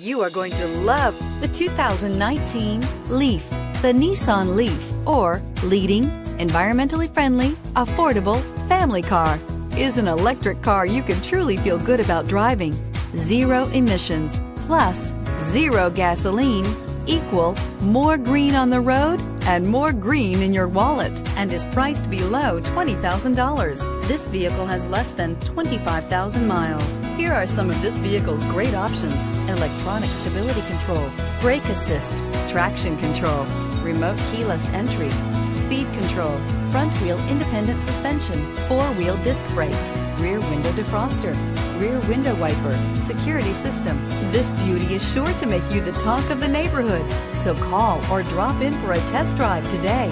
You are going to love the 2019 Leaf. The Nissan Leaf, or leading, environmentally friendly, affordable family car, is an electric car you can truly feel good about driving. Zero emissions, plus zero gasoline equal more green on the road and more green in your wallet and is priced below $20,000. This vehicle has less than 25,000 miles. Here are some of this vehicle's great options. Electronic stability control, brake assist, traction control, remote keyless entry, speed control, front wheel independent suspension, four wheel disc brakes, rear window defroster, rear window wiper, security system. This beauty is sure to make you the talk of the neighborhood. So call or drop in for a test drive today.